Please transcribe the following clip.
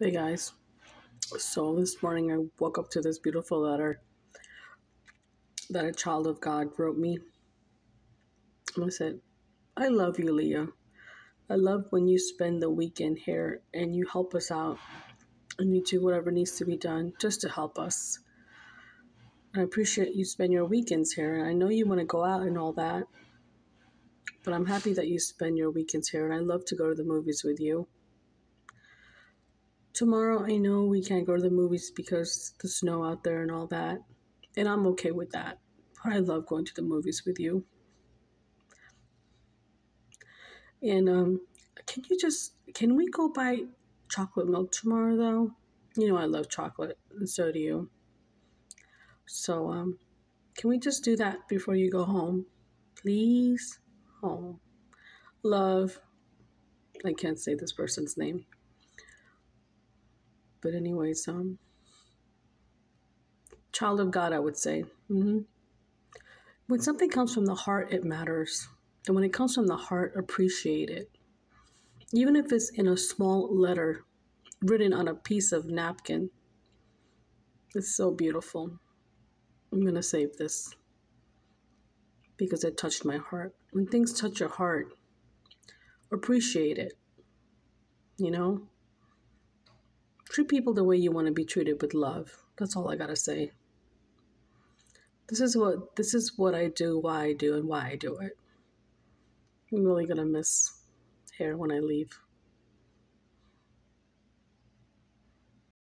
Hey guys, so this morning I woke up to this beautiful letter that a child of God wrote me. And I said, I love you, Leah. I love when you spend the weekend here and you help us out and you do whatever needs to be done just to help us. I appreciate you spend your weekends here. And I know you want to go out and all that, but I'm happy that you spend your weekends here. And I love to go to the movies with you. Tomorrow, I know we can't go to the movies because the snow out there and all that. And I'm okay with that. But I love going to the movies with you. And um, can you just, can we go buy chocolate milk tomorrow though? You know, I love chocolate, and so do you. So, um, can we just do that before you go home? Please? Oh, love. I can't say this person's name. But anyways, um, child of God, I would say. Mm-hmm. When something comes from the heart, it matters. And when it comes from the heart, appreciate it. Even if it's in a small letter written on a piece of napkin, it's so beautiful. I'm going to save this because it touched my heart. When things touch your heart, appreciate it. You know? Treat people the way you want to be treated with love. That's all I gotta say. This is what this is what I do, why I do, and why I do it. I'm really gonna miss hair when I leave.